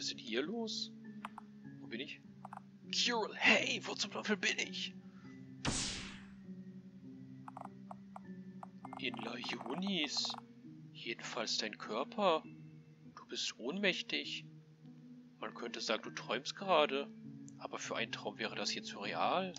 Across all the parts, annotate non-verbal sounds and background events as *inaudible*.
Was ist denn hier los? Wo bin ich? Kirill, hey, wo zum Teufel bin ich? In Lajunis. Jedenfalls dein Körper. Du bist ohnmächtig. Man könnte sagen, du träumst gerade. Aber für einen Traum wäre das hier zu real.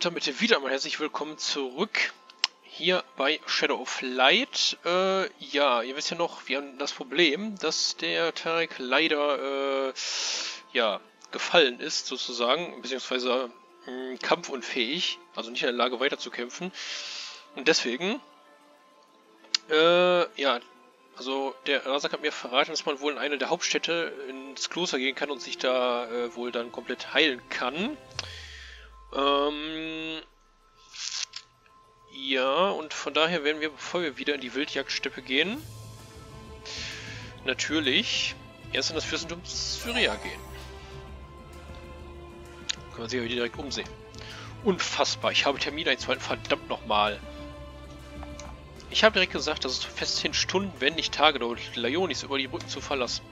Und damit wieder mal herzlich willkommen zurück hier bei Shadow of Light. Äh, ja, ihr wisst ja noch, wir haben das Problem, dass der Tarek leider, äh, ja, gefallen ist, sozusagen, beziehungsweise mh, hm, kampfunfähig, also nicht in der Lage weiterzukämpfen. Und deswegen, äh, ja, also der Razak hat mir verraten, dass man wohl in eine der Hauptstädte ins Kloster gehen kann und sich da äh, wohl dann komplett heilen kann. Ähm, ja, und von daher werden wir, bevor wir wieder in die Wildjagdsteppe gehen, natürlich erst in das Fürstentum Syria gehen. Können wir sich aber direkt umsehen. Unfassbar, ich habe Termin einzuhalten, verdammt nochmal. Ich habe direkt gesagt, dass es fest hin Stunden, wenn nicht Tage dauert, Laonis über die Brücken zu verlassen.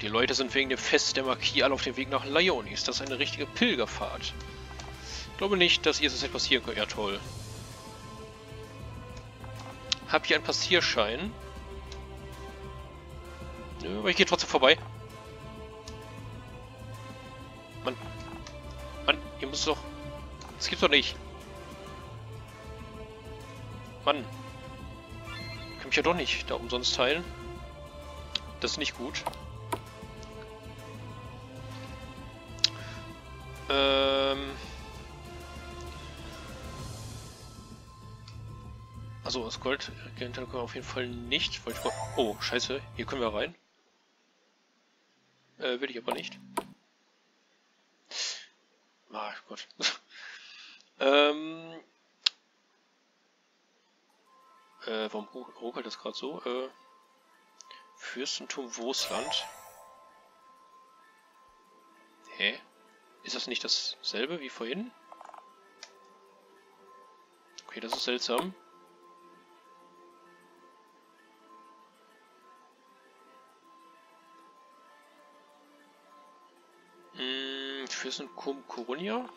Die Leute sind wegen dem Fest der Marquis alle auf dem Weg nach. Das ist eine richtige Pilgerfahrt. Ich glaube nicht, dass ihr es etwas passieren könnt. Ja, toll. Hab hier einen Passierschein. Nö, aber ich gehe trotzdem vorbei. Mann. Mann, ihr müsst doch... Das gibt's doch nicht. Mann. Kann mich ja doch nicht da umsonst teilen. Das ist nicht gut. Ähm. Also das Gold können wir auf jeden Fall nicht. Wollte ich oh, scheiße, hier können wir rein. Äh, will ich aber nicht. Ah, Gott. *laughs* ähm. Äh, warum ruckelt das gerade so? Äh, Fürstentum Wosland. Hä? Ist das nicht dasselbe wie vorhin? Okay, das ist seltsam. Hm, Fürstenkum Koronia.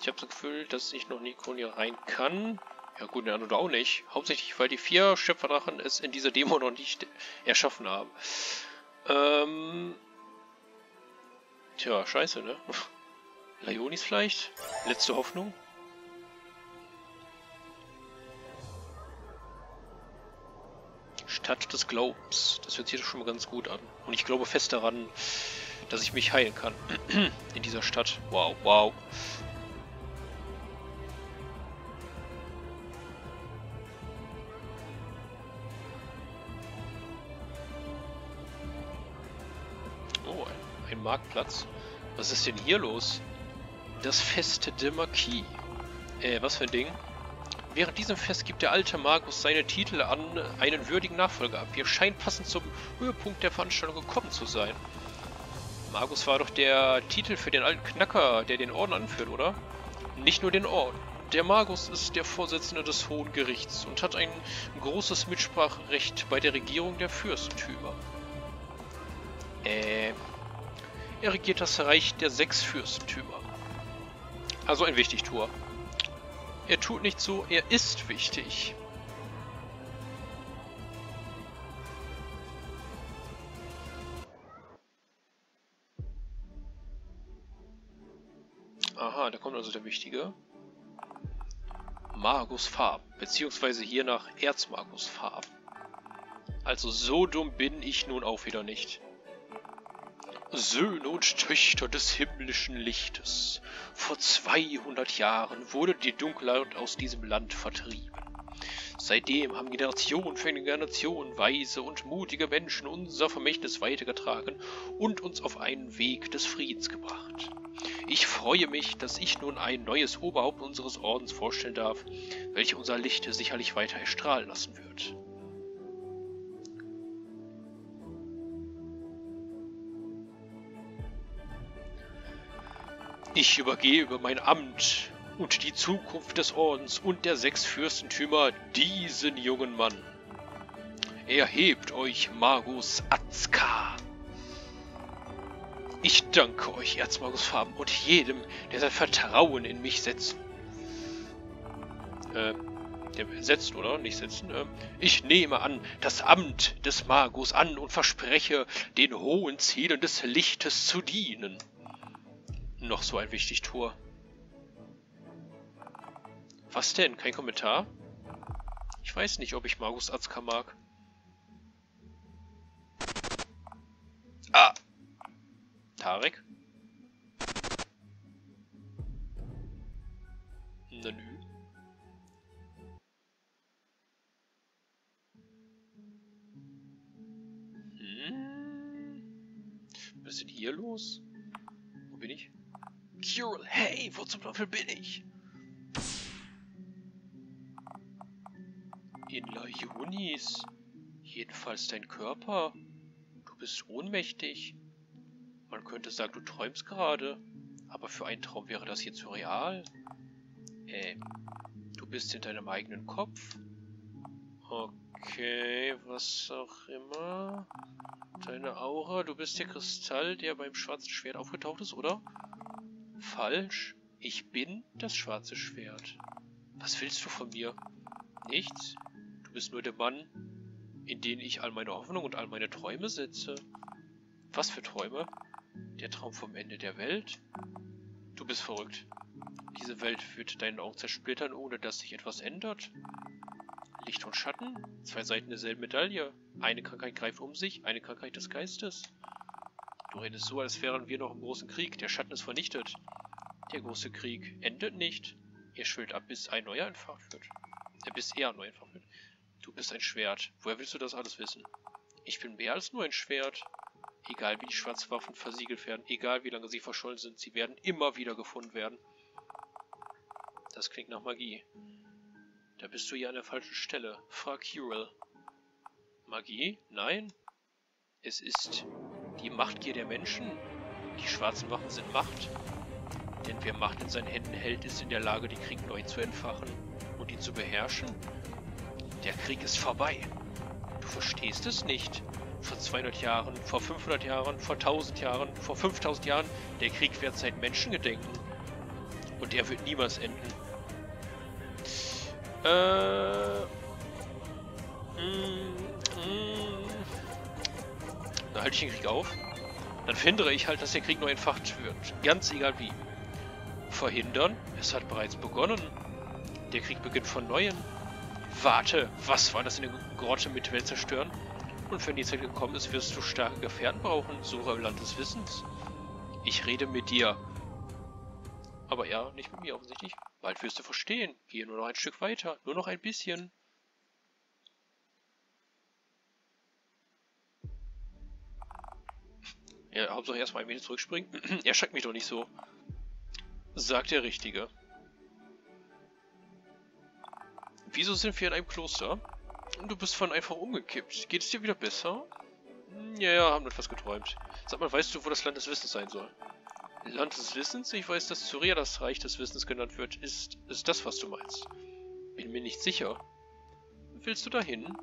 Ich habe das Gefühl, dass ich noch nie Koronia rein kann. Ja gut, der andere auch nicht. Hauptsächlich, weil die vier Schöpferdrachen es in dieser Demo noch nicht erschaffen haben. Ähm... Tja, scheiße, ne? Laionis vielleicht? Letzte Hoffnung? Stadt des Glaubens. Das hört sich schon mal ganz gut an. Und ich glaube fest daran, dass ich mich heilen kann. *clears throat* In dieser Stadt. Wow, wow. Oh, ein Marktplatz. Was ist denn hier los? Das Fest de Marquis. Äh, was für ein Ding? Während diesem Fest gibt der alte Magus seine Titel an einen würdigen Nachfolger ab. Wir scheinen passend zum Höhepunkt der Veranstaltung gekommen zu sein. Magus war doch der Titel für den alten Knacker, der den Orden anführt, oder? Nicht nur den Orden. Der Magus ist der Vorsitzende des Hohen Gerichts und hat ein großes Mitspracherecht bei der Regierung der Fürstentümer. Äh, er regiert das Reich der sechs Fürstentümer. Also ein Wichtigtuer. Er tut nicht so, er ist wichtig. Aha, da kommt also der Wichtige. Magus Farb, beziehungsweise hier nach Erzmagus Farb. Also so dumm bin ich nun auch wieder nicht. Söhne und Töchter des himmlischen Lichtes. Vor 200 Jahren wurde die Dunkelheit aus diesem Land vertrieben. Seitdem haben Generationen für Generationen weise und mutige Menschen unser Vermächtnis weitergetragen und uns auf einen Weg des Friedens gebracht. Ich freue mich, dass ich nun ein neues Oberhaupt unseres Ordens vorstellen darf, welches unser Licht sicherlich weiter erstrahlen lassen wird. Ich übergebe mein Amt und die Zukunft des Ordens und der sechs Fürstentümer diesen jungen Mann. Erhebt euch, Magus Azka! Ich danke euch, Erzmagus Farben, und jedem, der sein Vertrauen in mich setzt. Äh, der setzt, oder? Nicht setzen. Äh, ich nehme an, das Amt des Magus an und verspreche, den hohen Zielen des Lichtes zu dienen. Noch so ein Wichtigtor. Was denn? Kein Kommentar? Ich weiß nicht, ob ich Magus Azka mag. Ah! Tarek? Na nü. Hm. Was ist denn hier los? Wo bin ich? Curel, hey, wo zum Teufel bin ich? In Lajunis. Jedenfalls dein Körper. Du bist ohnmächtig. Man könnte sagen, du träumst gerade. Aber für einen Traum wäre das hier zu real. Äh, du bist in deinem eigenen Kopf. Okay, was auch immer. Deine Aura, du bist der Kristall, der beim schwarzen Schwert aufgetaucht ist, oder? Falsch. Ich bin das schwarze Schwert. Was willst du von mir? Nichts. Du bist nur der Mann, in den ich all meine Hoffnung und all meine Träume setze. Was für Träume? Der Traum vom Ende der Welt? Du bist verrückt. Diese Welt wird deinen Augen zersplittern, ohne dass sich etwas ändert. Licht und Schatten? Zwei Seiten derselben Medaille. Eine Krankheit greift um sich, eine Krankheit des Geistes. Du redest so, als wären wir noch im großen Krieg. Der Schatten ist vernichtet. Der große Krieg endet nicht. Er schwillt ab, bis ein neuer entfacht wird. Äh, bis er neu entfacht wird. Du bist ein Schwert. Woher willst du das alles wissen? Ich bin mehr als nur ein Schwert. Egal wie die Schwarzwaffen versiegelt werden, egal wie lange sie verschollen sind, sie werden immer wieder gefunden werden. Das klingt nach Magie. Da bist du hier an der falschen Stelle. Frag Curel. Magie? Nein. Es ist die Machtgier der Menschen. Die schwarzen Waffen sind Macht. Denn wer Macht in seinen Händen hält, ist in der Lage, den Krieg neu zu entfachen und ihn zu beherrschen. Der Krieg ist vorbei. Du verstehst es nicht vor 200 Jahren, vor 500 Jahren, vor 1000 Jahren, vor 5000 Jahren. Der Krieg wird seit Menschengedenken. Und er wird niemals enden. Äh. Mm, mm. Dann halte ich den Krieg auf. Dann finde ich halt, dass der Krieg neu entfacht wird. Ganz egal wie. Verhindern? Es hat bereits begonnen. Der Krieg beginnt von Neuem. Warte, was war das in der Grotte mit Welt zerstören? Und wenn die Zeit gekommen ist, wirst du starke Gefährten brauchen, Sucher im Land des Wissens. Ich rede mit dir. Aber ja, nicht mit mir offensichtlich. Bald wirst du verstehen. Gehe nur noch ein Stück weiter. Nur noch ein bisschen. Ja, Hauptsache erstmal ein wenig zurückspringen. *clears throat* Erschreckt mich doch nicht so. Sagt der Richtige. Wieso sind wir in einem Kloster? Du bist von einfach umgekippt. Geht es dir wieder besser? Hm, ja, ja, haben etwas geträumt. Sag mal, weißt du, wo das Land des Wissens sein soll? Land des Wissens? Ich weiß, dass Zuria das Reich des Wissens genannt wird. Ist, ist das, was du meinst? Bin mir nicht sicher. Willst du dahin?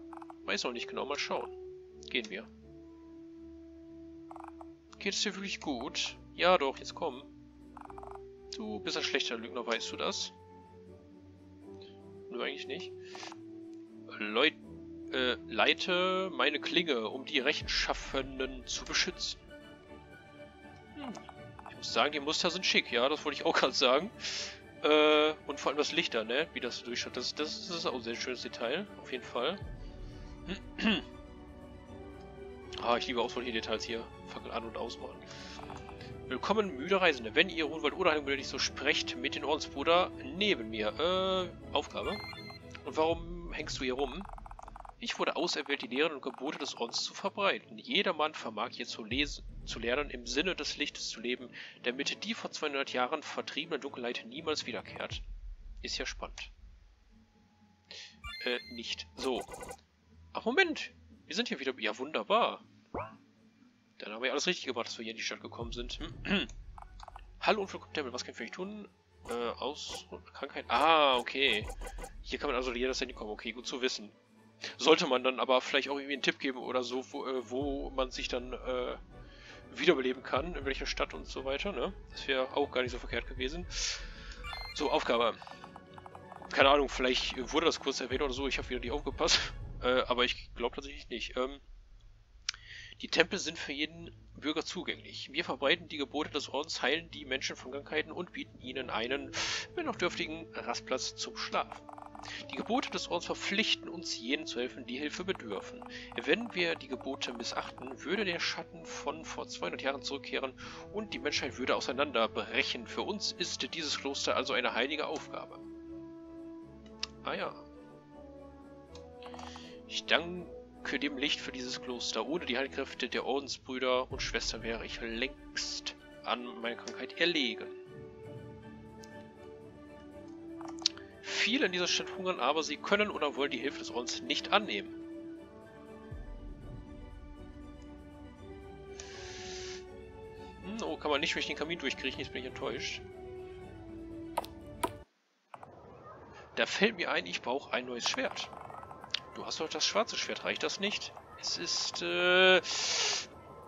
Weiß auch nicht genau, mal schauen. Gehen wir. Geht es dir wirklich gut? Ja doch, jetzt komm. Du bist ein schlechter Lügner, weißt du das? Nur eigentlich nicht. Leut, äh, leite meine Klinge, um die Rechtschaffenden zu beschützen. Hm. Ich muss sagen, die Muster sind schick, ja, das wollte ich auch gerade sagen. Äh, und vor allem das Lichter, ne, wie das durchschaut, das, das, das ist auch ein sehr schönes Detail, auf jeden Fall. *clears throat* ah, ich liebe auch solche Details hier. Fackel an- und ausmachen. Willkommen, müde Reisende. Wenn ihr ruhen wollt oder nicht so sprecht mit den Ordensbruder neben mir. Äh, Aufgabe. Und warum hängst du hier rum? Ich wurde auserwählt, die Lehren und Gebote des Ordens zu verbreiten. Jedermann vermag hier zu, lesen, zu lernen, im Sinne des Lichtes zu leben, damit die vor 200 Jahren vertriebene Dunkelheit niemals wiederkehrt. Ist ja spannend. Äh, nicht. So. Ach, Moment. Wir sind hier wieder... Ja, wunderbar. Dann haben wir alles richtig gemacht, dass wir hier in die Stadt gekommen sind. *clears throat* Hallo und willkommen. Was kann ich für euch tun? Äh, aus Krankheit. Ah, okay. Hier kann man also jederzeit kommen. Okay, gut zu wissen. Sollte man dann aber vielleicht auch irgendwie einen Tipp geben oder so, wo, äh, wo man sich dann äh, wiederbeleben kann, in welcher Stadt und so weiter, ne? Das wäre auch gar nicht so verkehrt gewesen. So, Aufgabe. Keine Ahnung, vielleicht wurde das kurz erwähnt oder so, ich habe wieder nicht aufgepasst. *laughs* Äh, aber ich glaube tatsächlich nicht. Ähm, die Tempel sind für jeden Bürger zugänglich. Wir verbreiten die Gebote des Ordens, heilen die Menschen von Krankheiten und bieten ihnen einen, wenn auch dürftigen, Rastplatz zum Schlafen. Die Gebote des Ordens verpflichten uns, jenen zu helfen, die Hilfe bedürfen. Wenn wir die Gebote missachten, würde der Schatten von vor 200 Jahren zurückkehren und die Menschheit würde auseinanderbrechen. Für uns ist dieses Kloster also eine heilige Aufgabe. Ah ja. Ich danke dem Licht für dieses Kloster. Ohne die Heilkräfte der Ordensbrüder und Schwestern wäre ich längst an meiner Krankheit erlegen. Viele in dieser Stadt hungern, aber sie können oder wollen die Hilfe des Ordens nicht annehmen. Hm, oh, kann man nicht durch den Kamin durchkriechen, jetzt bin ich enttäuscht. Da fällt mir ein, ich brauche ein neues Schwert. Du hast doch das schwarze Schwert, reicht das nicht? Es ist, äh,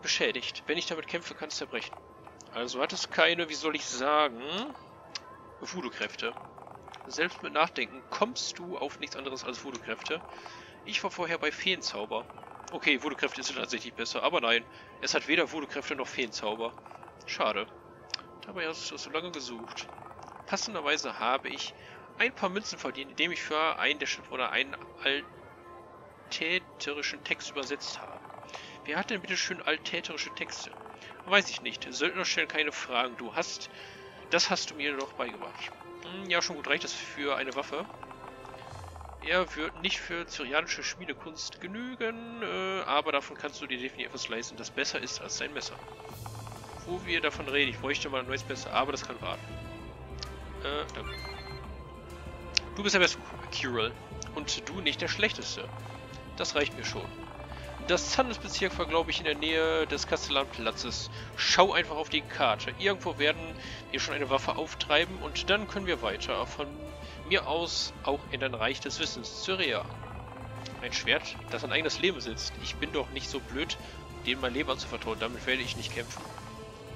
beschädigt. Wenn ich damit kämpfe, kann es zerbrechen. Also hat es keine, wie soll ich sagen, Voodoo-Kräfte. Selbst mit Nachdenken kommst du auf nichts anderes als Voodoo-Kräfte. Ich war vorher bei Feenzauber. Okay, Voodoo-Kräfte sind tatsächlich besser, aber nein, es hat weder Voodoo-Kräfte noch Feenzauber. Schade. Dabei hast du so lange gesucht. Passenderweise habe ich ein paar Münzen verdient, indem ich für einen der Schiffbrüder einen altäterischen Text übersetzt habe. Wer hat denn bitte schön altäterische Texte? Weiß ich nicht. Söldner stellen keine Fragen. Du hast... Das hast du mir doch beigebracht. Hm, ja, schon gut. Reicht das für eine Waffe? Er wird nicht für syrianische Schmiedekunst genügen, äh, aber davon kannst du dir definitiv etwas leisten, das besser ist als sein Messer. Wo wir davon reden, ich bräuchte mal ein neues Messer, aber das kann warten. Äh, danke. Du bist der beste Curel und du nicht der schlechteste. Das reicht mir schon. Das Zandesbezirk war, glaube ich, in der Nähe des Kastellanplatzes. Schau einfach auf die Karte. Irgendwo werden wir schon eine Waffe auftreiben und dann können wir weiter. Von mir aus auch in dein Reich des Wissens, Syria. Ein Schwert, das ein eigenes Leben sitzt. Ich bin doch nicht so blöd, dem mein Leben anzuvertrauen. Damit werde ich nicht kämpfen.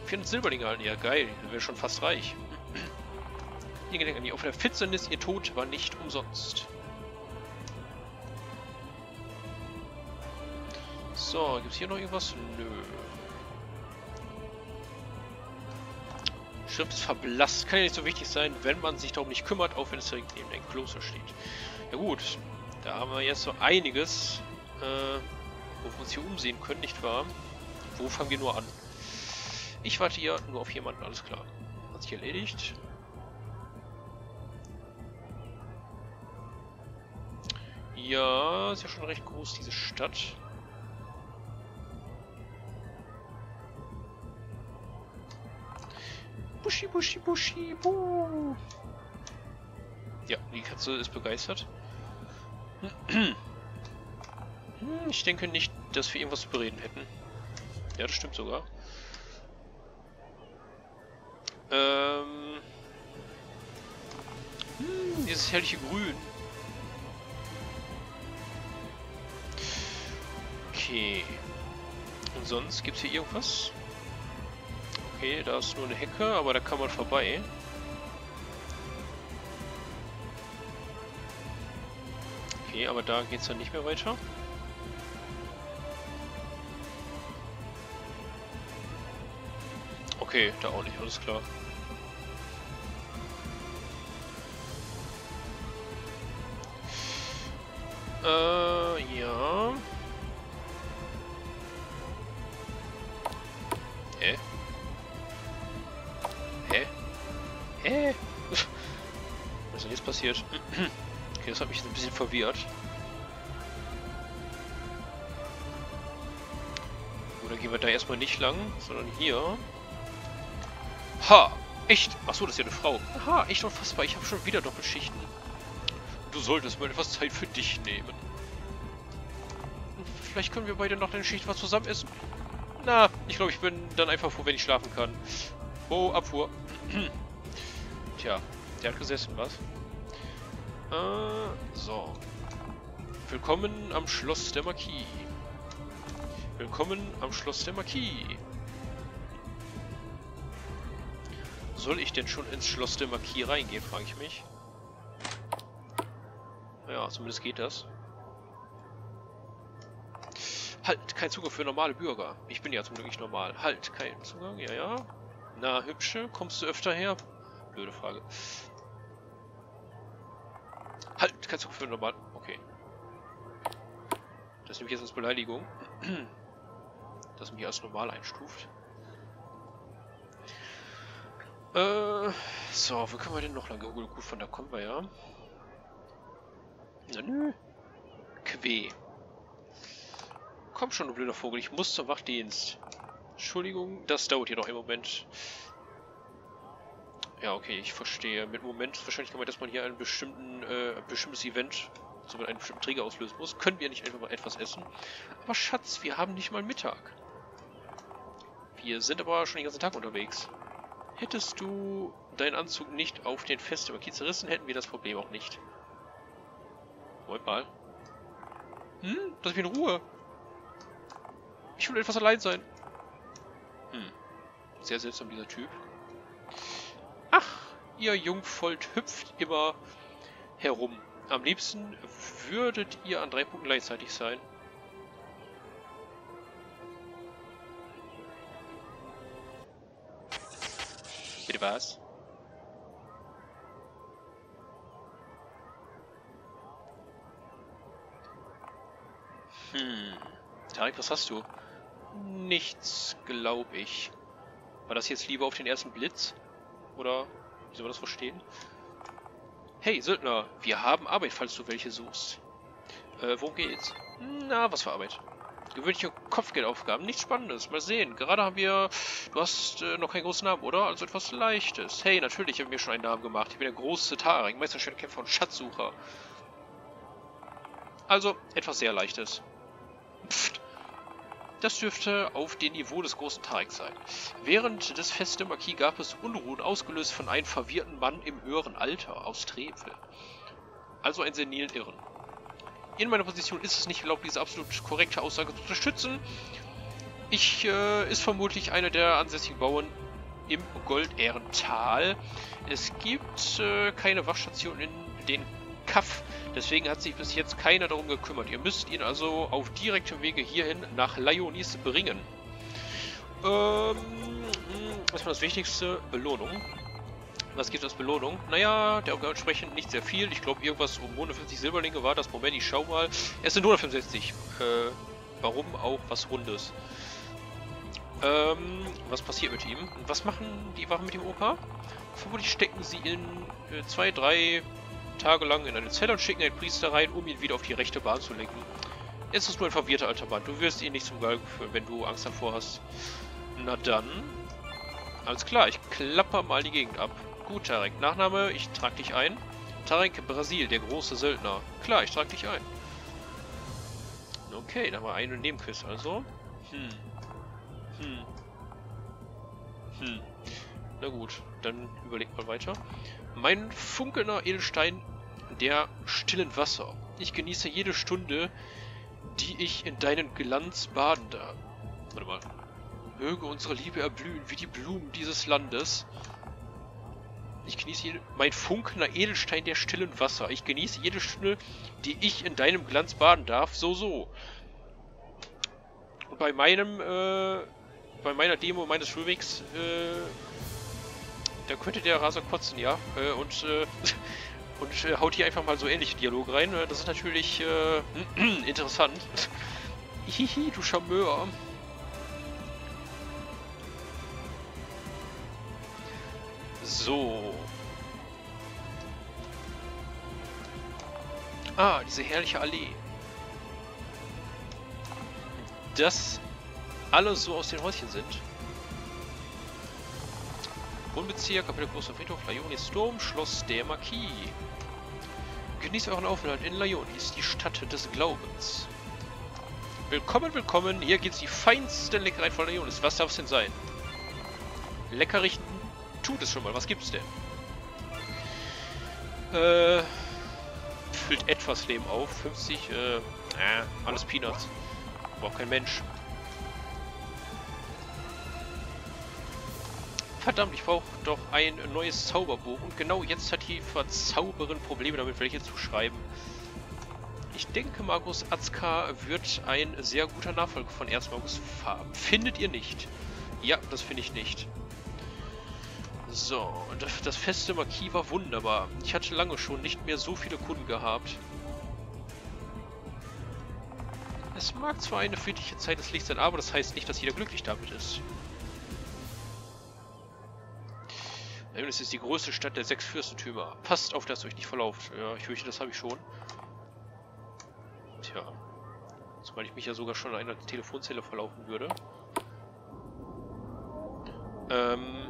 400 Silberlinge halten, ja geil. Dann wäre schon fast reich. *clears throat* Ihr Gedenken an die Auf der Finsternis, ihr Tod war nicht umsonst. So, gibt es hier noch irgendwas? Nö. Schrift ist verblasst. Kann ja nicht so wichtig sein, wenn man sich darum nicht kümmert, auch wenn es direkt neben dem Kloster steht. Ja gut, da haben wir jetzt so einiges, äh, wo wir uns hier umsehen können, nicht wahr? Wo fangen wir nur an? Ich warte hier nur auf jemanden, alles klar. Hat sich erledigt. Ja, ist ja schon recht groß, diese Stadt. Buschi, Buschi, Buschi, buh. Ja, die Katze ist begeistert. Hm, ich denke nicht, dass wir irgendwas zu bereden hätten. Ja, das stimmt sogar. Ähm... Hm, dieses herrliche Grün. Okay. Und sonst gibt es hier irgendwas? Okay, da ist nur eine Hecke, aber da kann man vorbei. Okay, aber da geht es dann nicht mehr weiter. Okay, da auch nicht, alles klar. Verwirrt. Oder gehen wir da erstmal nicht lang, sondern hier. Ha! Echt? Achso, das ist ja eine Frau. Ha, echt unfassbar. Ich habe schon wieder Doppelschichten. Du solltest mal etwas Zeit für dich nehmen. Vielleicht können wir beide noch eine Schicht was zusammen essen. Na, ich glaube, ich bin dann einfach froh, wenn ich schlafen kann. Oh, Abfuhr. *clears throat* Tja, der hat gesessen, was? Äh, so. Willkommen am Schloss der Marquis. Willkommen am Schloss der Marquis. Soll ich denn schon ins Schloss der Marquis reingehen, frage ich mich. Ja, zumindest geht das. Halt, kein Zugang für normale Bürger. Ich bin ja zum Glück nicht normal. Halt, kein Zugang, ja, ja. Na, hübsche, kommst du öfter her? Blöde Frage. Halt, kein Zugang für normal... Okay. Das nehme ich jetzt als Beleidigung. *clears throat* Dass mich als normal einstuft. Äh, so, wo können wir denn noch lang? Gut, von da kommen wir ja. Na nö. Que. Komm schon, du blöder Vogel, ich muss zum Wachdienst. Entschuldigung, das dauert hier noch im Moment. Ja, okay, ich verstehe. Mit Moment wahrscheinlich kann man, dass man hier einen bestimmten, äh, ein bestimmtes Event, somit einen bestimmten Träger auslösen muss. Können wir nicht einfach mal etwas essen? Aber Schatz, wir haben nicht mal Mittag. Wir sind aber schon den ganzen Tag unterwegs. Hättest du deinen Anzug nicht auf den Festival zerrissen, hätten wir das Problem auch nicht. Moment mal. Hm? Lass mich in Ruhe. Ich will etwas allein sein. Hm. Sehr seltsam, dieser Typ. Ach, ihr Jungfold hüpft immer herum. Am liebsten würdet ihr an drei Punkten gleichzeitig sein. Bitte was? Hm. Tarek, was hast du? Nichts, glaube ich. War das jetzt lieber auf den ersten Blitz? Oder wie soll man das verstehen? Hey, Söldner, wir haben Arbeit, falls du welche suchst. Äh, wo geht's? Na, was für Arbeit? Gewöhnliche Kopfgeldaufgaben, nichts Spannendes. Mal sehen. Gerade haben wir... Du hast äh, noch keinen großen Namen, oder? Also etwas Leichtes. Hey, natürlich haben wir schon einen Namen gemacht. Ich bin der große Tarek, Meisterschwertkämpfer und Schatzsucher. Also, etwas sehr Leichtes. Pfft. Das dürfte auf dem Niveau des großen Tarek sein. Während des Fest der Marquis gab es Unruhen, ausgelöst von einem verwirrten Mann im höheren Alter aus Trevel. Also ein senilen Irren. In meiner Position ist es nicht erlaubt, diese absolut korrekte Aussage zu unterstützen. Ich äh, ist vermutlich einer der ansässigen Bauern im Goldehrental. Es gibt äh, keine Waschstation in den Kaff Deswegen hat sich bis jetzt keiner darum gekümmert. Ihr müsst ihn also auf direktem Wege hierhin nach Lyonis bringen. Ähm, was war das Wichtigste? Belohnung. Was gibt es als Belohnung? Naja, der entsprechend nicht sehr viel. Ich glaube, irgendwas um 150 Silberlinge war das. Moment, ich schau mal. Es sind 165. Äh, warum auch was Rundes? Ähm, was passiert mit ihm? Was machen die Wachen mit dem Opa? Vermutlich stecken sie in äh, zwei, drei tagelang in eine Zelle und schicken einen Priester rein, um ihn wieder auf die rechte Bahn zu lenken. Es ist nur ein verwirrter alter Mann. Du wirst ihn nicht zum Galgen führen, wenn du Angst davor hast. Na dann. Alles klar, ich klapper mal die Gegend ab. Gut, Tarek. Nachname, ich trag dich ein. Tarek Brasil, der große Söldner. Klar, ich trag dich ein. Okay, dann haben wir eine Nebenquiz also. Hm. Hm. Hm. Na gut, dann überlegt mal weiter. Mein funkelnder Edelstein der stillen Wasser. Ich genieße jede Stunde, die ich in deinen Glanz baden darf. Warte mal. Möge unsere Liebe erblühen wie die Blumen dieses Landes. Ich genieße jede, mein funkelnder Edelstein der stillen Wasser. Ich genieße jede Stunde, die ich in deinem Glanz baden darf. So, so. Und bei meinem, äh, bei meiner Demo meines Remakes, äh, da könnte der Raser kotzen, ja. Äh, und äh, *laughs* und äh, haut hier einfach mal so ähnliche Dialoge rein. Das ist natürlich äh, *clears throat* interessant. *laughs* Hihi, du Charmeur. So. Ah, diese herrliche Allee. Dass alle so aus den Häuschen sind. Wohnbezirk, Kapitel Großer Friedhof, Laionis Dom, Schloss der Marquis. Genießt euren Aufenthalt in Laionis, die Stadt des Glaubens. Willkommen, willkommen. Hier geht's die feinste Leckerei von Laionis. Was darf es denn sein? Lecker richten? tut es schon mal. Was gibt's denn? Äh, füllt etwas Leben auf. 50, äh, äh alles Peanuts. Braucht kein Mensch. Verdammt, ich brauche doch ein neues Zauberbuch. Und genau jetzt hat die Verzauberin Probleme damit, welche zu schreiben. Ich denke, Magus Azka wird ein sehr guter Nachfolger von Erzmagus Farben. Findet ihr nicht? Ja, das finde ich nicht. So, das feste Marquis war wunderbar. Ich hatte lange schon nicht mehr so viele Kunden gehabt. Es mag zwar eine friedliche Zeit des Lichts sein, aber das heißt nicht, dass jeder glücklich damit ist. Es ist die größte Stadt der sechs Fürstentümer. Passt auf, dass ihr euch nicht verlauft. Ja, ich fürchte, das habe ich schon. Tja. Zumal ich mich ja sogar schon an einer Telefonzelle verlaufen würde. Ähm...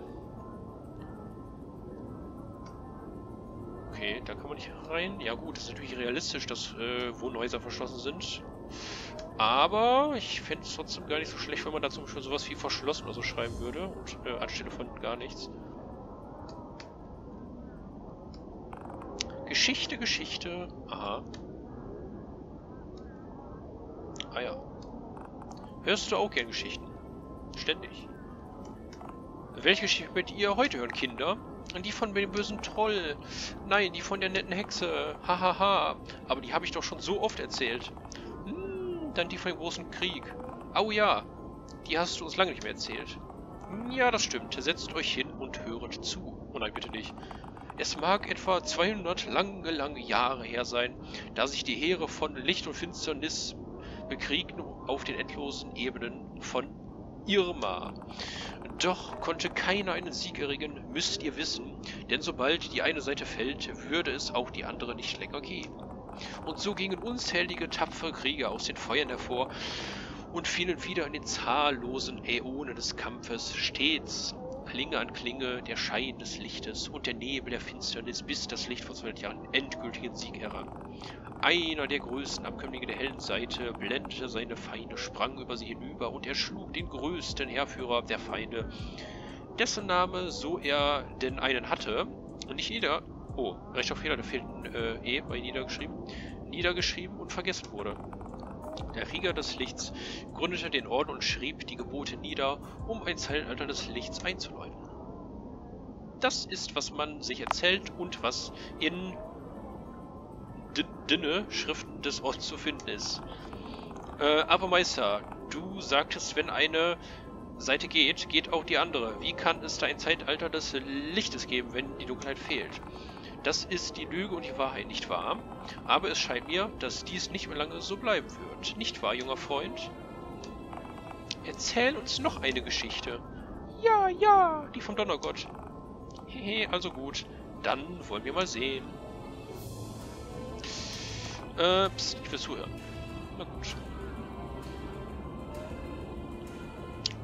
Okay, da kann man nicht rein. Ja gut, ist natürlich realistisch, dass äh, Wohnhäuser verschlossen sind. Aber ich fände es trotzdem gar nicht so schlecht, wenn man da zum Beispiel sowas wie verschlossen oder so schreiben würde. Und äh, anstelle von gar nichts. Geschichte, Geschichte. Aha. Ah ja. Hörst du auch gern Geschichten? Ständig. Welche Geschichte möchtet ihr heute hören, Kinder? Die von dem bösen Troll. Nein, die von der netten Hexe. Hahaha. Ha, ha. Aber die habe ich doch schon so oft erzählt. Hm, dann die von dem großen Krieg. Au ja. Die hast du uns lange nicht mehr erzählt. Ja, das stimmt. Setzt euch hin und höret zu. Oh nein, bitte nicht. Es mag etwa 200 lange, lange Jahre her sein, da sich die Heere von Licht und Finsternis bekriegten auf den endlosen Ebenen von Irma. Doch konnte keiner einen Sieg erringen, müsst ihr wissen, denn sobald die eine Seite fällt, würde es auch die andere nicht länger geben. Und so gingen unzählige tapfere Krieger aus den Feuern hervor und fielen wieder in den zahllosen Äonen des Kampfes stets Klinge an Klinge der Schein des Lichtes und der Nebel der Finsternis, bis das Licht vor zwölf Jahren endgültigen Sieg errang. Einer der größten Abkömmlinge der hellen Seite blendete seine Feinde, sprang über sie hinüber und erschlug den größten Heerführer der Feinde, dessen Name, so er denn einen hatte, nicht nieder... Oh, Fehler, da fehlt ein äh, E bei niedergeschrieben. Niedergeschrieben und vergessen wurde. Der Krieger des Lichts gründete den Orden und schrieb die Gebote nieder, um ein Zeitalter des Lichts einzuläuten. Das ist, was man sich erzählt und was in Dinne Schriften des Orts zu finden ist. Äh, aber Meister, du sagtest, wenn eine Seite geht, geht auch die andere. Wie kann es da ein Zeitalter des Lichtes geben, wenn die Dunkelheit fehlt? Das ist die Lüge und die Wahrheit, nicht wahr? Aber es scheint mir, dass dies nicht mehr lange so bleiben wird. Nicht wahr, junger Freund? Erzähl uns noch eine Geschichte. Ja, ja, die vom Donnergott. Hehe, also gut. Dann wollen wir mal sehen. Äh, pst, ich will zuhören. Na gut.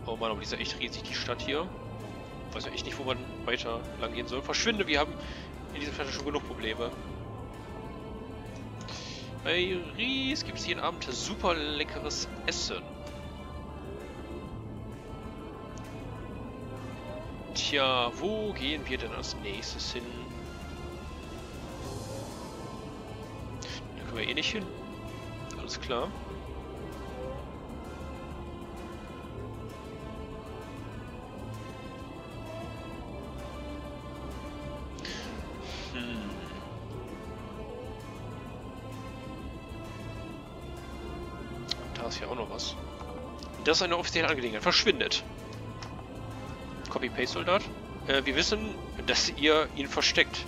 Oh Mann, aber die ist ja echt riesig, die Stadt hier. Weiß ja echt nicht, wo man weiter lang gehen soll. Verschwinde, wir haben in dieser Stadt schon genug Probleme. Bei Ries gibt es jeden Abend super leckeres Essen. Tja, wo gehen wir denn als nächstes hin? Da können wir eh nicht hin. Alles klar. Das ist eine offizielle Angelegenheit. Verschwindet. Copy-Paste-Soldat. Äh, wir wissen, dass ihr ihn versteckt.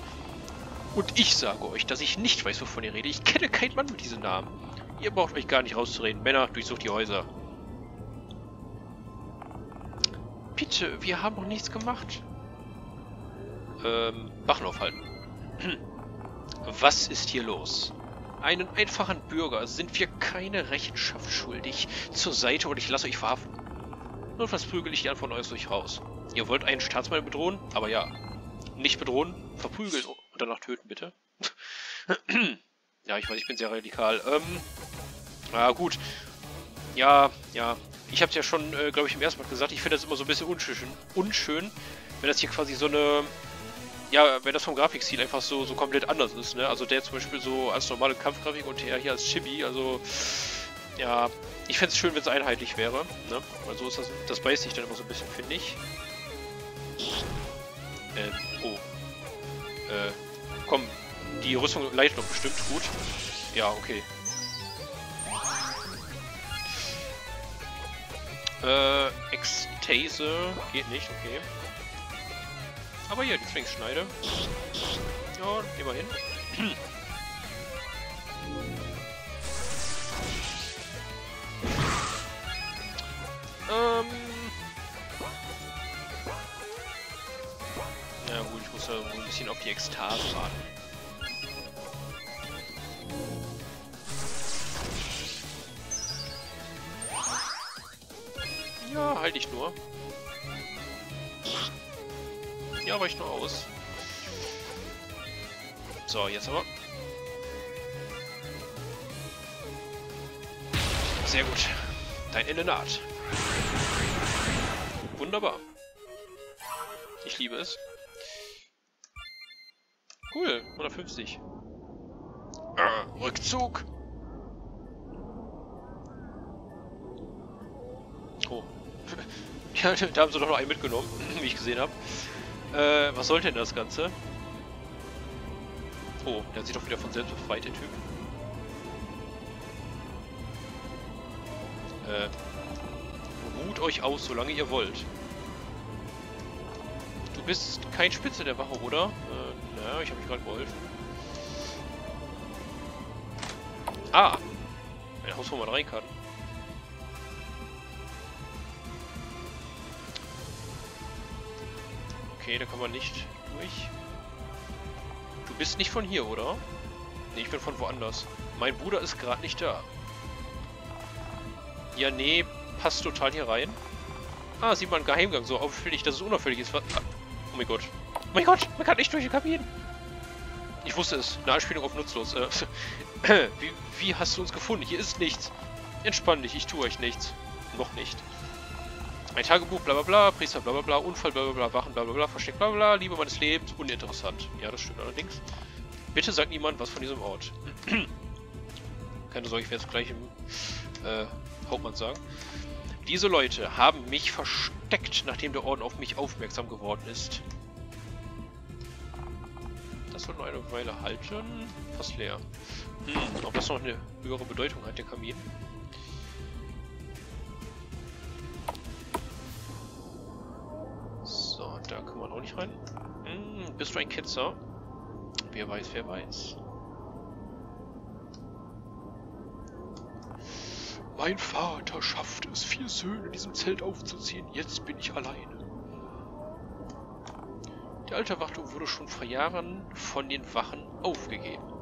Und ich sage euch, dass ich nicht weiß, wovon ihr redet. Ich kenne keinen Mann mit diesem Namen. Ihr braucht euch gar nicht rauszureden. Männer, durchsucht die Häuser. Bitte, wir haben noch nichts gemacht. Ähm, Wachen aufhalten. *clears throat* Was ist hier los? Einen einfachen Bürger sind wir keine Rechenschaft schuldig. Zur Seite und ich lasse euch verhaften. Notfalls prügel ich die von euch durch raus. Ihr wollt einen Staatsmann bedrohen? Aber ja. Nicht bedrohen, verprügeln und danach töten, bitte. *clears throat* ja, ich weiß, ich bin sehr radikal. Ähm, na gut. Ja, ja. Ich habe ja schon, äh, glaube ich, im ersten Mal gesagt, ich finde das immer so ein bisschen unschön, unschön wenn das hier quasi so eine... Ja, wenn das vom Grafikstil einfach so, so komplett anders ist, ne? Also der zum Beispiel so als normale Kampfgrafik und der hier als Chibi, also... Ja, ich fände es schön, wenn es einheitlich wäre, ne? Weil so ist das... Das beißt sich dann immer so ein bisschen, finde ich. Ähm, oh. Äh, komm, die Rüstung leitet doch bestimmt gut. Ja, okay. Äh, Ekstase geht nicht, okay. Aber hier, die Zwingschneide. Ja, immerhin. ähm. Na gut, ich muss da ein bisschen auf die Ekstase warten. Ja, halt dich nur. Ja, ich nur aus. So, jetzt aber. Sehr gut. Dein Ende naht. Wunderbar. Ich liebe es. Cool, 150. Äh, Rückzug. Oh. *laughs* ja, da haben sie doch noch einen mitgenommen, *laughs* wie ich gesehen habe. Äh, was soll denn das Ganze? Oh, der hat sich doch wieder von selbst befreit, der Typ. Äh, ruht euch aus, solange ihr wollt. Du bist kein Spitze der Wache, oder? Äh, naja, ich habe mich gerade geholfen. Ah! Ein Haus, wo man rein kann. Okay, da kann man nicht durch. Du bist nicht von hier, oder? Nee, ich bin von woanders. Mein Bruder ist gerade nicht da. Ja, nee, passt total hier rein. Ah, sieht man einen Geheimgang. So auffällig, dass es unauffällig ist. Oh mein Gott. Oh mein Gott, man kann nicht durch die Kabinen. Ich wusste es. Eine Anspielung auf nutzlos. Äh, *clears throat* wie, wie hast du uns gefunden? Hier ist nichts. Entspann dich, ich tue euch nichts. Noch nicht. Ein Tagebuch, bla bla bla, Priester, bla bla bla, Unfall, bla bla bla, Wachen, bla bla bla, Versteck, bla bla Liebe meines Lebens, uninteressant. Ja, das stimmt allerdings. Bitte sagt niemand was von diesem Ort. Keine Sorge, ich werde es gleich im äh, Hauptmann sagen. Diese Leute haben mich versteckt, nachdem der Orden auf mich aufmerksam geworden ist. Das wird noch eine Weile halten. Fast leer. Hm, ob das noch eine höhere Bedeutung hat, der Kamin. Da kann man auch nicht rein. Hm, bist du ein Ketzer? Wer weiß, wer weiß. Mein Vater schaffte es, vier Söhne in diesem Zelt aufzuziehen. Jetzt bin ich alleine. Die alte Wachtung wurde schon vor Jahren von den Wachen aufgegeben.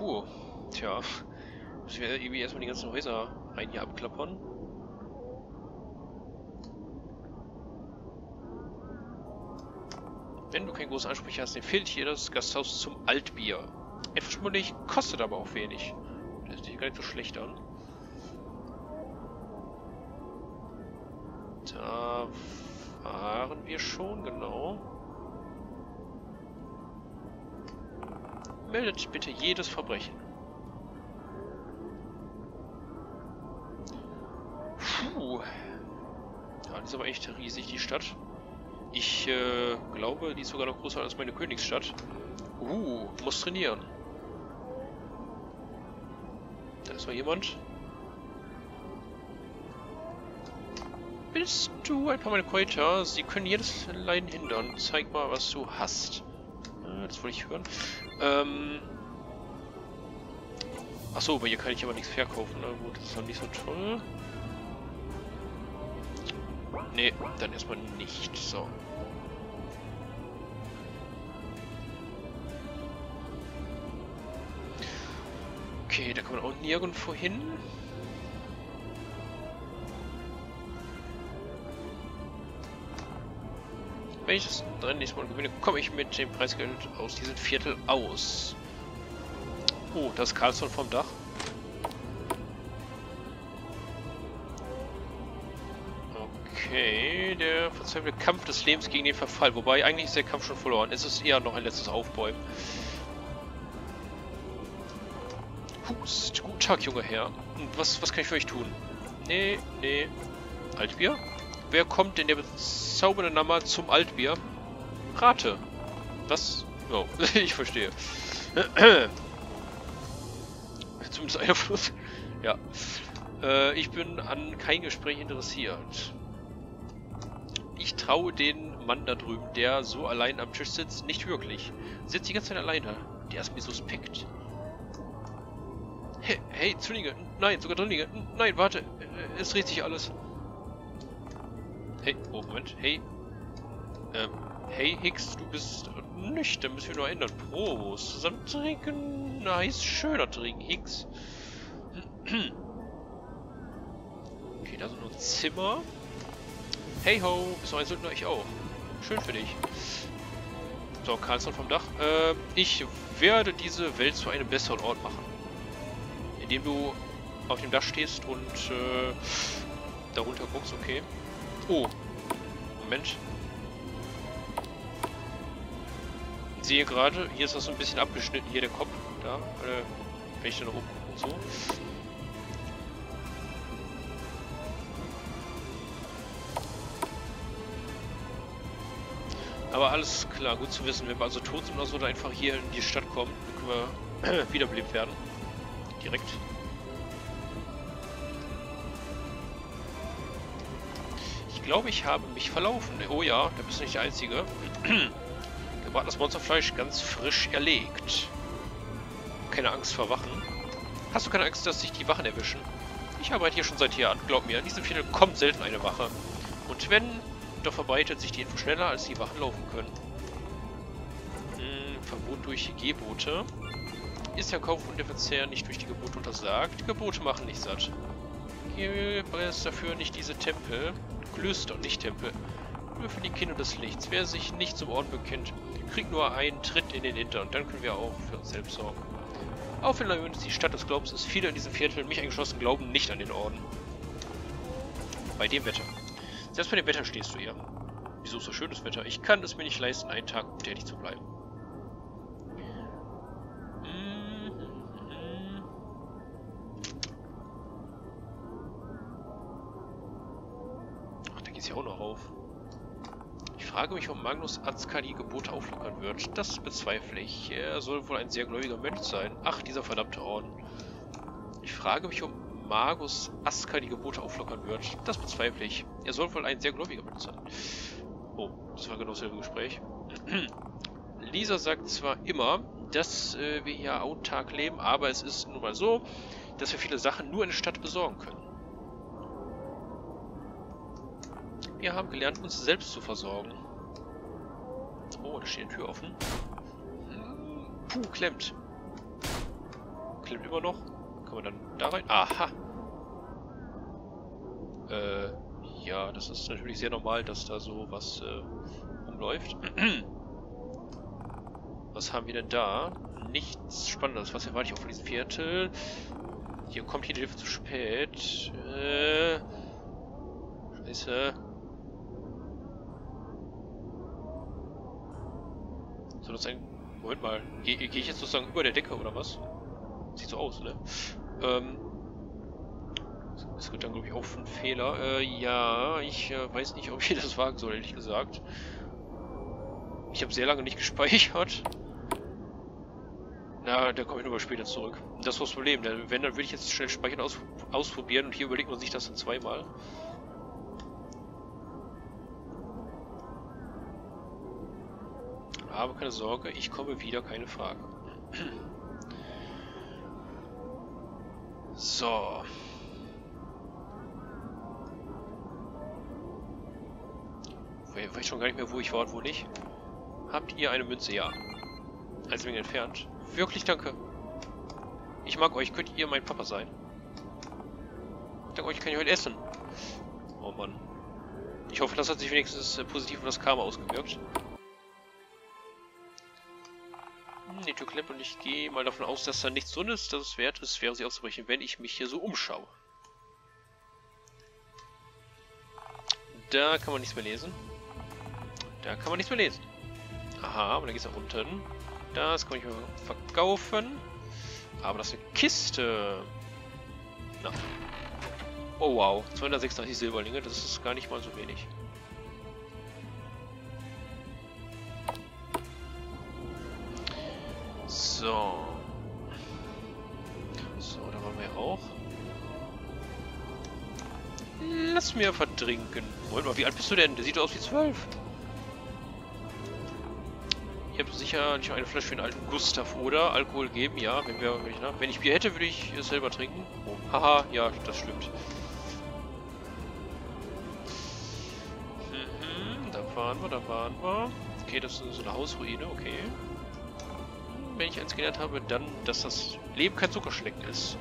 Puh. Tja. Müssen wir irgendwie erstmal die ganzen Häuser rein hier abklappern. Wenn du keinen großen Ansprüche hast, empfiehlt hier das Gasthaus zum Altbier. Etwas schmuddelig, kostet aber auch wenig. Das sieht gar nicht so schlecht an. Da fahren wir schon, genau. Meldet bitte jedes Verbrechen. Puh. Ja, die ist aber echt riesig, die Stadt. Ich äh, glaube, die ist sogar noch größer als meine Königsstadt. Uh, muss trainieren. Da ist noch jemand. Bist du ein paar meine Kräuter? Sie können jedes Leiden hindern. Zeig mal, was du hast. Äh, das wollte ich hören. Ähm. Achso, aber hier kann ich aber nichts verkaufen. Na gut, das ist dann nicht so toll. Ne, dann erstmal nicht. So. Okay, da kann man auch nirgendwo hin. Wenn ich das Rennen Mal gewinne, komme ich mit dem Preisgeld aus diesem Viertel aus. Oh, das Carlson vom Dach. Okay, der verzweifelte Kampf des Lebens gegen den Verfall. Wobei, eigentlich ist der Kampf schon verloren. Es ist eher noch ein letztes Aufbäumen. Hust, guten Tag, junger Herr. Was, was kann ich für euch tun? Nee, nee. Altbier? Wer kommt denn der bezaubernde Name zum Altbier? Rate. Was? Oh, *laughs* ich verstehe. *clears throat* Zumindest einer von uns. Ja. Äh, ich bin an kein Gespräch interessiert. Ich traue den Mann da drüben, der so allein am Tisch sitzt, nicht wirklich. Sitzt die ganze Zeit alleine. Der ist mir suspekt. Hey, hey, Zwillinge. Nein, sogar Drillinge. Nein, warte. Es dreht sich alles. Hey, oh, Moment. Hey. Ähm, hey, Hicks, du bist nüchtern. Müssen wir nur ändern. Prost. Zusammen trinken. Nice. Schöner trinken, Hicks. okay, da sind nur Zimmer. Hey ho, bist du ein Söldner? Ich auch. Schön für dich. So, Karlsson vom Dach. Äh, ich werde diese Welt zu einem besseren Ort machen. Indem du auf dem Dach stehst und äh, darunter guckst, okay. Oh, Moment. Ich sehe gerade, hier ist das so ein bisschen abgeschnitten, hier der Kopf, da, äh, wenn ich da nach oben und so. Aber alles klar, gut zu wissen. Wenn wir also tot sind oder so, dann einfach hier in die Stadt kommen, dann können wir *clears throat* wiederbelebt werden. Direkt. Glaube, ich habe mich verlaufen. Oh ja, da bist du nicht der Einzige. *clears throat* Gebratenes Monsterfleisch ganz frisch erlegt. Keine Angst vor Wachen. Hast du keine Angst, dass sich die Wachen erwischen? Ich arbeite hier schon seit Jahren. Glaub mir, in diesem Viertel kommt selten eine Wache. Und wenn, doch verbreitet sich die Info schneller, als die Wachen laufen können. Hm, Verbot durch Gebote. Ist der Kauf und der Verzehr nicht durch die Gebote untersagt? Gebote machen nicht satt. Gebe es dafür nicht diese Tempel. Klöster und nicht Tempel. Nur für die Kinder des Lichts. Wer sich nicht zum Orden bekennt, kriegt nur einen Tritt in den Hintern. Dann können wir auch für uns selbst sorgen. Auch wenn Laon die Stadt des Glaubens ist, viele in diesem Viertel, mich eingeschlossen, glauben nicht an den Orden. Bei dem Wetter. Selbst bei dem Wetter stehst du hier. Wieso so schönes Wetter? Ich kann es mir nicht leisten, einen Tag tätig zu bleiben. Frage mich, ob Magnus Azka die Gebote auflockern wird. Das bezweifle ich. Er soll wohl ein sehr gläubiger Mensch sein. Ach, dieser verdammte Orden. Ich frage mich, ob Magus Aska die Gebote auflockern wird. Das bezweifle ich. Er soll wohl ein sehr gläubiger Mensch sein. Oh, das war genau dasselbe Gespräch. *clears throat* Lisa sagt zwar immer, dass äh, wir hier autark leben, aber es ist nun mal so, dass wir viele Sachen nur in der Stadt besorgen können. Wir haben gelernt, uns selbst zu versorgen. Oh, da steht eine Tür offen. Puh, klemmt. Klemmt immer noch. Kann man dann da rein? Aha. Äh, ja, das ist natürlich sehr normal, dass da so was äh, rumläuft. *clears throat* was haben wir denn da? Nichts Spannendes. Was erwarte ich auch von diesem Viertel? Hier kommt hier die Hilfe zu spät. Äh, Scheiße. Soll das ein... Moment mal. Gehe geh ich jetzt sozusagen über der Decke oder was? Sieht so aus, ne? Ähm, das wird dann, glaube ich, auch ein Fehler. Äh, ja, ich äh, weiß nicht, ob ich das wagen soll, ehrlich gesagt. Ich habe sehr lange nicht *laughs* gespeichert. Na, da komme ich nochmal später zurück. Das war das Problem. Wenn, dann würde ich jetzt schnell speichern aus, ausprobieren und hier überlegt man sich das dann zweimal. Aber keine Sorge, ich komme wieder, keine Frage. So. Ich weiß schon gar nicht mehr, wo ich war und wo nicht. Habt ihr eine Münze? Ja. Eins wenig entfernt. Wirklich danke. Ich mag euch. Könnt ihr mein Papa sein? Dank euch kann ich heute essen. Oh Mann. Ich hoffe, das hat sich wenigstens äh, positiv auf das Karma ausgewirkt. Hm, die Tür klemmt und ich gehe mal davon aus, dass da nichts drin ist, dass es wert ist, wäre sie auszubrechen, wenn ich mich hier so umschaue. Da kann man nichts mehr lesen. Da kann man nichts mehr lesen. Aha, aber dann es nach unten. Das kann ich mir verkaufen. Aber das ist eine Kiste. Na. Oh wow, 236 Silberlinge, das ist gar nicht mal so wenig. So. So, da waren wir auch. Lass mir verdrinken. Moment mal, wie alt bist du denn? Der sieht aus wie 12. Ihr habt sicher nicht eine Flasche für den alten Gustav, oder? Alkohol geben, ja. Wenn, wir, wenn, ich, wenn ich Bier hätte, würde ich es selber trinken. Oh. Haha, ja, das stimmt. Mhm, da fahren wir, da fahren wir. Okay, das ist so eine Hausruine, okay wenn ich eins gelernt habe, dann, dass das Leben kein Zuckerschlecken ist.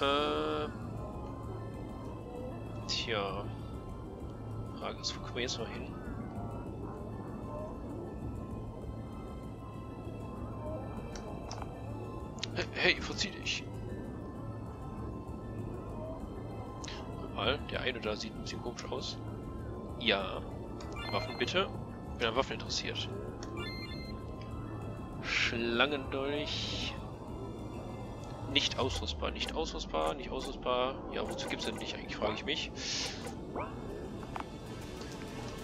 Äh. Tja. Frage ist, wo kommen wir jetzt noch hin? Hey, verzieh dich. Mal, der eine da sieht ein bisschen komisch aus. Ja. Waffen bitte. Bin an Waffen interessiert. Schlangendolch. Nicht ausrüstbar, nicht ausrüstbar, nicht ausrüstbar. Ja, wozu gibt es denn nicht eigentlich, frage ich mich.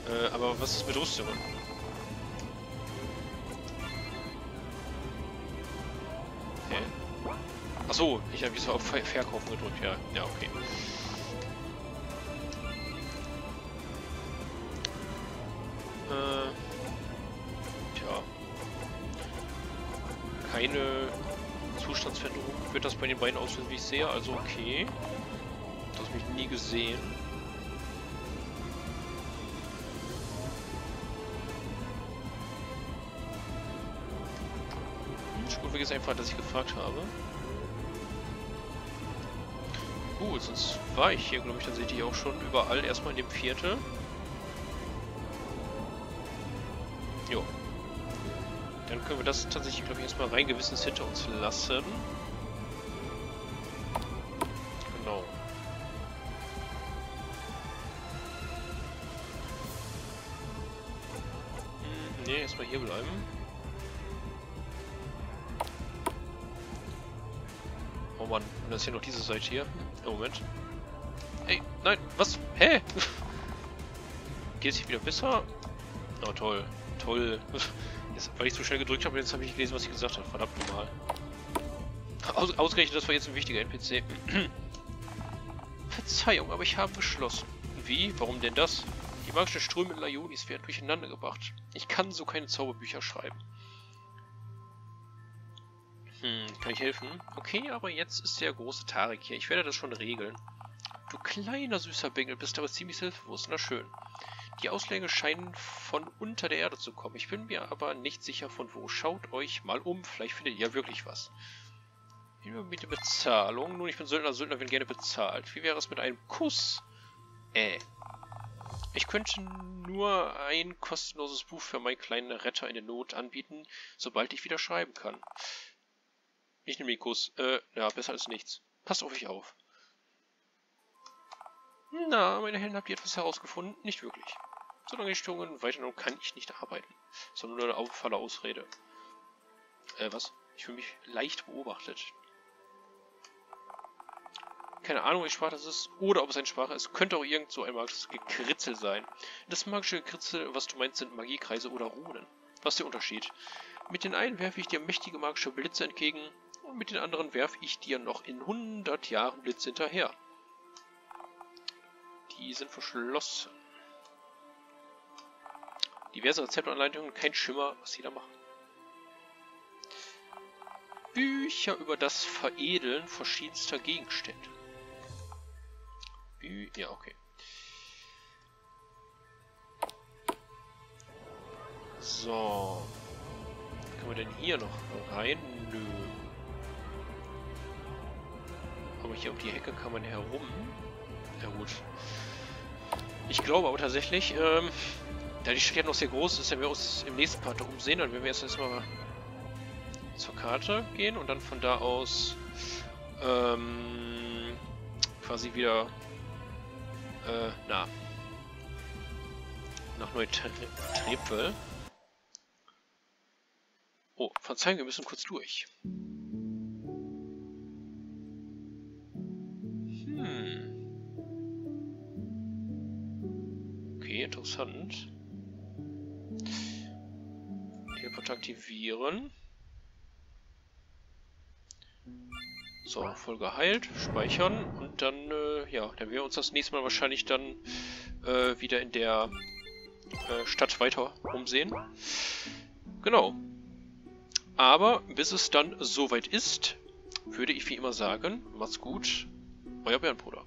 Äh, aber was ist mit Rüstungen? Hä? Achso, ich habe so auf Verkaufen gedrückt, ja. Ja, okay. Bei den beiden auslösen, wie ich sehe. Also okay. Das habe ich nie gesehen. Hm, gut, vergiss einfach, dass ich gefragt habe. Gut, sonst war ich hier, glaube ich, tatsächlich auch schon überall erstmal in dem Viertel. Jo. Dann können wir das tatsächlich, glaube ich, erstmal rein gewissens hinter uns lassen. Ist noch diese Seite hier. Oh, Moment. Ey, nein, was? Hä? *laughs* Geht es hier wieder besser? Oh, toll. Toll. *laughs* Jetzt, weil ich zu schnell gedrückt habe, jetzt habe ich nicht gelesen, was ich gesagt habe. Verdammt nochmal. Aus, ausgerechnet, das war jetzt ein wichtiger NPC. *clears throat* Verzeihung, aber ich habe geschlossen. Wie? Warum denn das? Die magischen Ströme in Laionis werden durcheinander gebracht. Ich kann so keine Zauberbücher schreiben. Hm, kann ich helfen? Okay, aber jetzt ist der große Tarek hier. Ich werde das schon regeln. Du kleiner süßer Bengel, bist aber ziemlich selbstbewusst. Na schön. Die Ausschläge scheinen von unter der Erde zu kommen. Ich bin mir aber nicht sicher von wo. Schaut euch mal um, vielleicht findet ihr wirklich was. Mit der Bezahlung. Nun, ich bin Söldner, Söldner wird gerne bezahlt. Wie wäre es mit einem Kuss? Äh. Ich könnte nur ein kostenloses Buch für meinen kleinen Retter in der Not anbieten, sobald ich wieder schreiben kann. Ich nehme den Kuss. Äh, ja, besser als nichts. Passt auf euch auf. Na, meine Helden, habt ihr etwas herausgefunden? Nicht wirklich. Solange die Störungen weiterhin kann ich nicht arbeiten. Sondern nur eine auffallende Ausrede. Äh, was? Ich fühle mich leicht beobachtet. Keine Ahnung, welche Sprache das ist oder ob es eine Sprache ist. Könnte auch irgend so ein magisches Gekritzel sein. Das magische Gekritzel, was du meinst, sind Magiekreise oder Runen. Was ist der Unterschied? Mit den einen werfe ich dir mächtige magische Blitze entgegen und mit den anderen werfe ich dir noch in 100 Jahren Blitze hinterher. Die sind verschlossen. Diverse Rezeptanleitungen, kein Schimmer, was sie da machen. Bücher über das Veredeln verschiedenster Gegenstände. Bü ja, okay. So. Können wir denn hier noch rein? Nö. Aber hier um die Hecke kann man herum. Ja gut. Ich glaube aber tatsächlich, ähm, Da die Stadt ja noch sehr groß ist, wenn wir uns im nächsten Part umsehen, dann werden wir erst erstmal zur Karte gehen und dann von da aus ähm, quasi wieder äh, na nach Neutrepel. Oh, verzeihen, wir müssen kurz durch. Okay, interessant. Teleport aktivieren. So, voll geheilt, speichern und dann, äh, ja, dann werden wir uns das nächste Mal wahrscheinlich dann äh, wieder in der äh, Stadt weiter umsehen. Genau. Aber bis es dann soweit ist, würde ich wie immer sagen, macht's gut, euer Bärenbruder.